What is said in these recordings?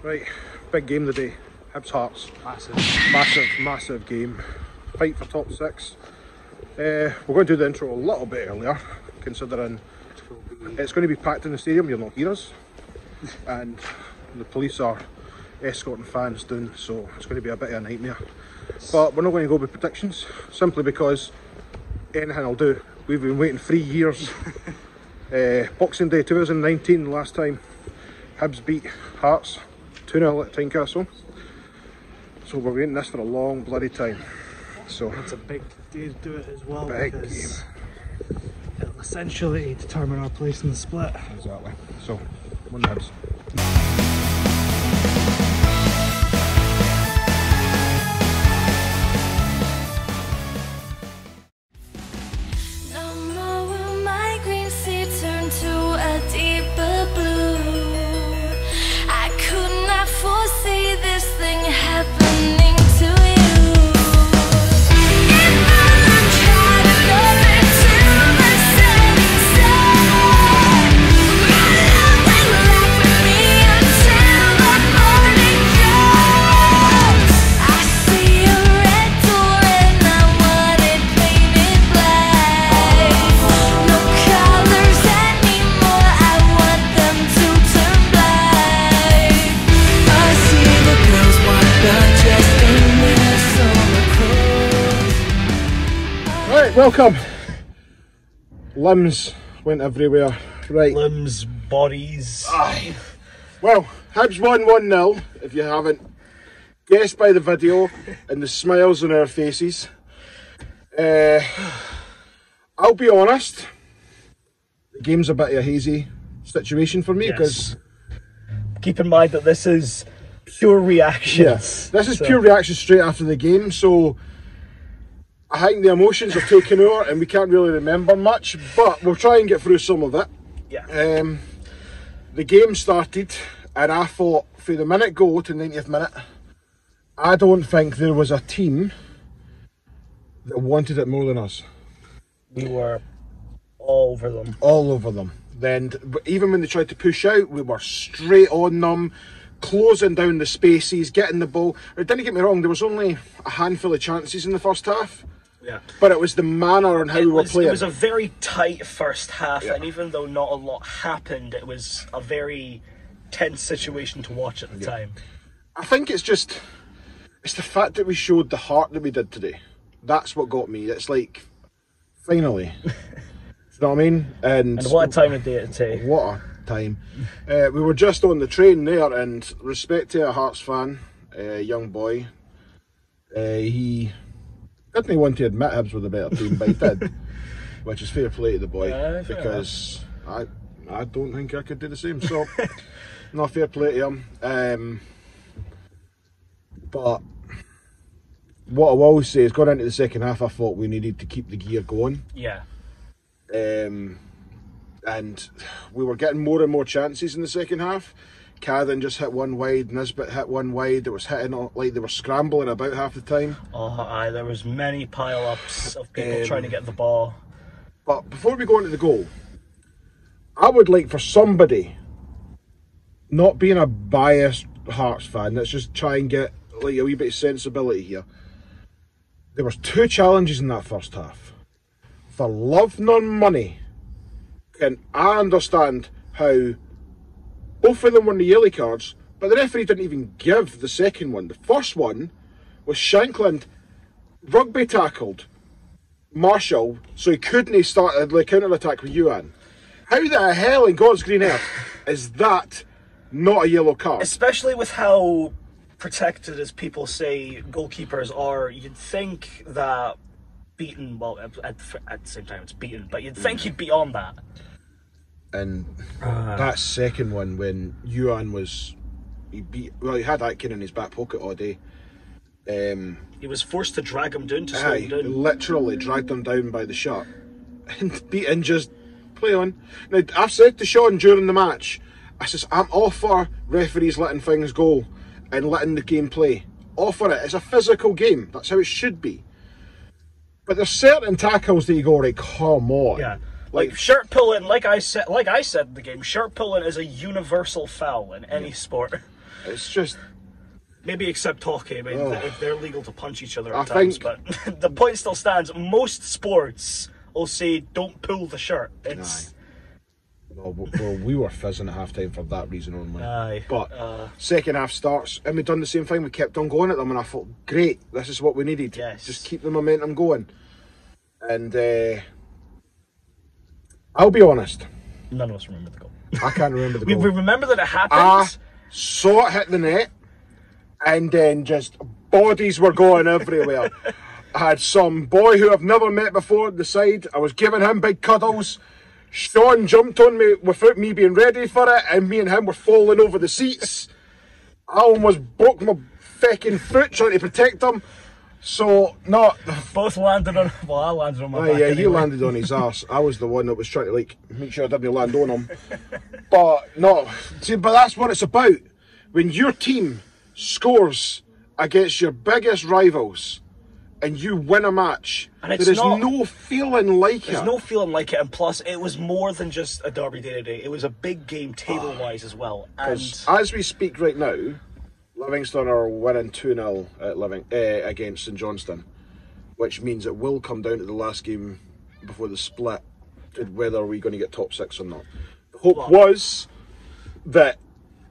Right, big game today. Hibs Hearts. Massive. Massive, massive game. Fight for top six. Uh, we're going to do the intro a little bit earlier, considering it's going to be packed in the stadium. You'll not hear us, and the police are escorting fans down, so it's going to be a bit of a nightmare. But we're not going to go with predictions, simply because anything will do. We've been waiting three years. uh, Boxing Day 2019, last time Hibs beat Hearts 2 0 at Tynecastle. So we're waiting this for a long bloody time. So It's a big day to do it as well Big because it'll essentially determine our place in the split. exactly. So one Hibs. Welcome. Limbs went everywhere. Right. Limbs, bodies. Aye. Well, Hibs won 1 0, if you haven't guessed by the video and the smiles on our faces. Uh, I'll be honest, the game's a bit of a hazy situation for me because Keep in mind that this is pure reactions. Yes, this is So- pure reaction straight after the game, so I think the emotions have taken over and we can't really remember much, but we'll try and get through some of it. Yeah. Um, the game started, and I thought for the minute go to 90th minute, I don't think there was a team that wanted it more than us. we were all over them. all over them. Then, even when they tried to push out, we were straight on them, closing down the spaces, getting the ball. Now, Didn't get me wrong, there was only a handful of chances in the first half, Yeah. but it was the manner and how It we were was, playing. it was a very tight first half, Yeah. and even though not a lot happened, it was a very tense situation to watch at the time. I think it's just it's the fact that we showed the heart that we did today. That's what got me. It's like finally, you know what I mean? And, And what a time of day to take. What a time. Uh, we were just on the train there, and respect to a Hearts fan, a young boy. Uh, he didn't want to admit Hibs were the better team, but he did, which is fair play to the boy Yeah, because I I don't think I could do the same. So, not fair play to him. Um, but what I will always say is, going into the second half, I thought we needed to keep the gear going Yeah. um, and we were getting more and more chances in the second half. Cadden just hit one wide, Nisbet hit one wide. It was hitting like they were scrambling about half the time. Oh, aye, there was many pile-ups of people Um, trying to get the ball. But before we go into the goal, I would like for somebody, not being a biased Hearts fan, let's just try and get like a wee bit of sensibility here. There was two challenges in that first half. For love nor money, can I understand how both of them won the yellow cards, but the referee didn't even give the second one. The first one was Shankland rugby tackled Marshall, so he couldn't start a like, counter attack with Youan. How the hell in God's green earth is that not a yellow card? Especially with how protected, as people say, goalkeepers are, you'd think that beaten, well, at, at, at the same time it's beaten, but you'd think mm. you'd be on that. And that second one when Youan was he beat well he had Atkin in his back pocket all day. Um, He was forced to drag him down to slow aye, him down. literally dragged him down by the shirt and beat and just play on. Now I've said to Sean during the match, I says I'm all for referees letting things go and letting the game play. All for it. It's a physical game. That's how it should be. But there's certain tackles that you go, right, come on. Yeah. Like shirt pulling, like I said, like I said in the game, shirt pulling is a universal foul in any sport. It's just Maybe except hockey, I mean, Ugh. if they're legal to punch each other I at times. think- But the point still stands. Most sports will say, "Don't pull the shirt." It's well, well, we were fizzing at half time for that reason only. Aye, But uh, second half starts, and we done the same thing. We kept on going at them, and I thought, great, this is what we needed. Yes. Just keep the momentum going. And uh, I'll be honest, none of us remember the goal. I can't remember the We, goal. we remember that it happened. I saw it hit the net, and then just bodies were going everywhere. I had some boy who I've never met before at the side. I was giving him big cuddles. Sean jumped on me without me being ready for it, and me and him were falling over the seats. I almost broke my fucking foot trying to protect him. So, no, Both landed on. Well, I landed on my Aye, back. yeah, he landed on his ass. I was the one that was trying to like make sure I didn't land on him. But no, see, but that's what it's about. When your team scores against your biggest rivals and you win a match, And it's there is not- no feeling like There's it. There's no feeling like it, and plus, it was more than just a derby day to day. It was a big game table wise as well. And as we speak right now, Livingston are winning 2 0 at Living, uh, against St Johnstone, which means it will come down to the last game before the split to whether we're going to get top six or not. The hope was that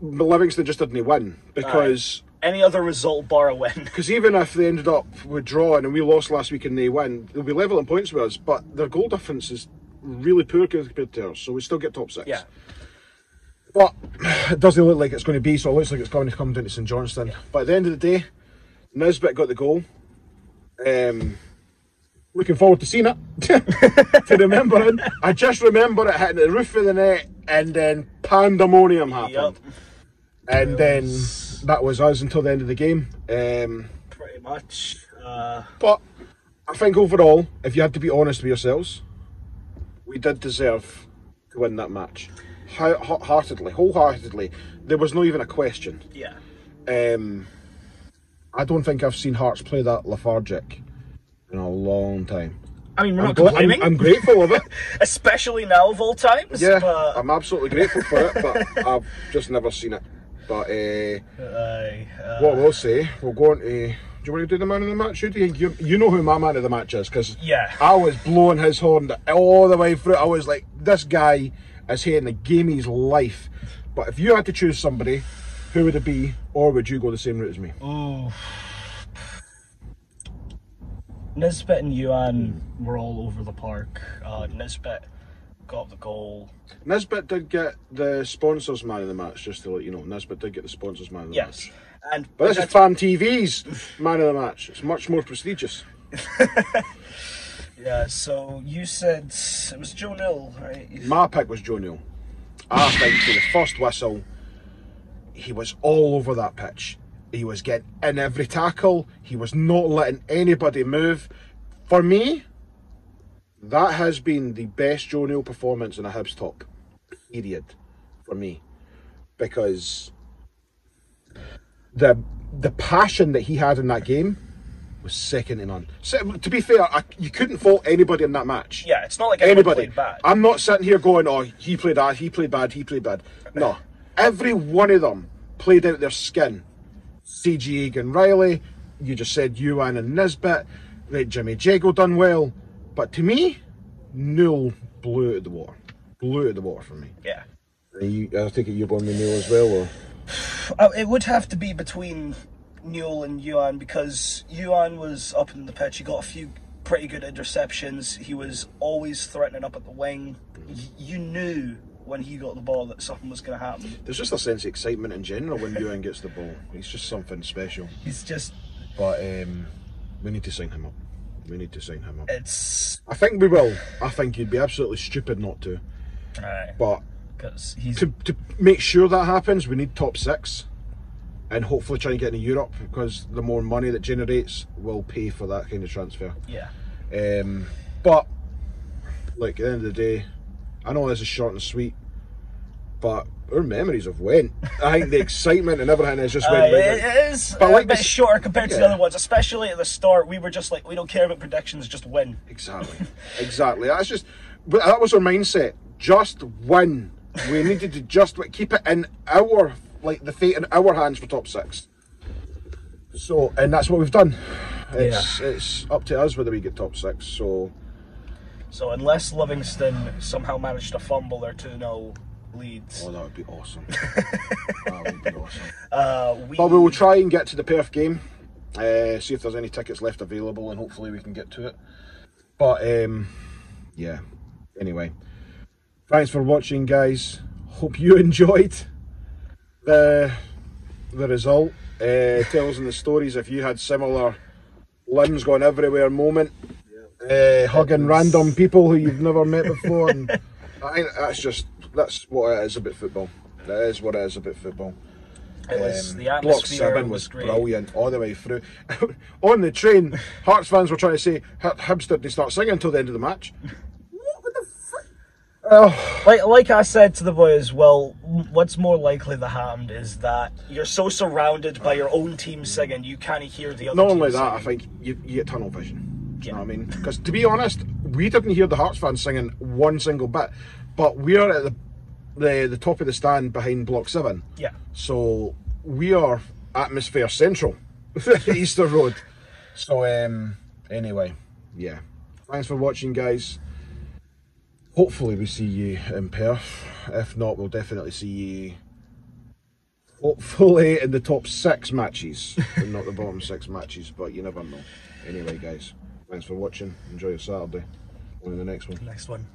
Livingston just didn't win because. any other result bar a win. Because even if they ended up withdrawing and we lost last week and they win, they'll be level in points with us, but their goal difference is really poor compared to ours, so we still get top six. Yeah. But it doesn't look like it's going to be, so it looks like it's going to come down to St Johnstone. But at the end of the day, Nisbet got the goal. Um, looking forward to seeing it, to remembering. I just remember it hitting the roof of the net and then pandemonium happened. Yup. And then that was us until the end of the game. Um, Pretty much. Uh, but I think overall, if you had to be honest with yourselves, we did deserve to win that match. Heartedly, wholeheartedly. There was no even a question. yeah. Um, I don't think I've seen Hearts play that lethargic in a long time. I mean, we're I'm, not complaining. I'm, I'm grateful of it. Especially now of all times. Yeah, But, I'm absolutely grateful for it, but I've just never seen it. But uh, Aye, uh, what we'll say, we'll go on to. Do you want to do the man of the match? Do you? You, you know who my man of the match is, because Yeah. I was blowing his horn all the way through. I was like, this guy is hitting the game of his life. But if you had to choose somebody, who would it be, or would you go the same route as me? Oh. Nisbet and Youan were all over the park. Uh, Nisbet got the goal. Nisbet did get the sponsors man of the match, just to let you know. Nisbet did get the sponsors man of the Yes. match. And But this is FamTV's man of the match. It's much more prestigious. yeah, so you said it was Joe Newell, right? My pick was Joe Newell. I think for the first whistle, he was all over that pitch. He was getting in every tackle. He was not letting anybody move. For me, that has been the best Joe Newell performance in a Hibs top. Period. For me. Because the the passion that he had in that game was second to none. So, to be fair, I, you couldn't fault anybody in that match yeah, it's not like anybody. played bad. I'm not sitting here going, "Oh, he played bad, he played bad, he played bad." No, every one of them played out their skin. CJ Egan Riley, you just said Youan and Nisbet, right? Jimmy Jeggo done well, but to me, Newell blew it at the water. Blew it at the water for me. yeah. You, I think you're going with Newell as well, or Uh, it would have to be between Newell and Youan because Youan was up in the pitch. He got a few pretty good interceptions. He was always threatening up at the wing. You knew when he got the ball that something was going to happen. there's just a sense of excitement in general when Youan gets the ball. He's just something special. He's just, But um, we need to sign him up. We need to sign him up. it's, I think we will. I think you'd be absolutely stupid not to. But because he's to, to make sure that happens, we need top six and hopefully try and get into Europe because the more money that generates will pay for that kind of transfer. yeah. Um, but, like, at the end of the day, I know this is short and sweet, but our memories of went. I think the excitement and everything has just Uh, went. right it now. is But a like bit this- shorter compared to the other ones, especially at the start. We were just like, we don't care about predictions, just win. Exactly. exactly. That's just. But that was our mindset. Just win. We needed to just keep it in our like the fate in our hands for top six. So, and that's what we've done. It's it's up to us whether we get top six. So, So unless Livingston somehow managed to fumble their 2 0 leads, oh, that would be awesome. that would be awesome. uh, we, But we will try and get to the Perth game. Uh, see if there's any tickets left available, and hopefully we can get to it. But um, yeah. Anyway, thanks for watching, guys. Hope you enjoyed the the result. Uh, tell us in the stories if you had similar limbs going everywhere moment, uh, hugging random people who you've never met before, and I that's just that's what it is about football. That is what it is about football. it was, the Um, Block atmosphere seven was was brilliant all the way through. On the train, Hearts fans were trying to say Hibs didn't they start singing until the end of the match. The? Oh, Like, like I said to the boys, well, what's more likely that happened is that you're so surrounded by your own team singing, you can't hear the other not only that, I think you, you get tunnel vision. Do you know what I mean? Because to be honest, we didn't hear the Hearts fans singing one single bit, but we are at the the, the top of the stand behind Block Seven. Yeah. So we are atmosphere central, Easter Road. So um, anyway, yeah. Thanks for watching, guys. Hopefully we see you in Perth. If not, we'll definitely see you. Hopefully in the top six matches, and not the bottom six matches. But you never know. Anyway, guys, thanks for watching. Enjoy your Saturday. On to the next one. Next one.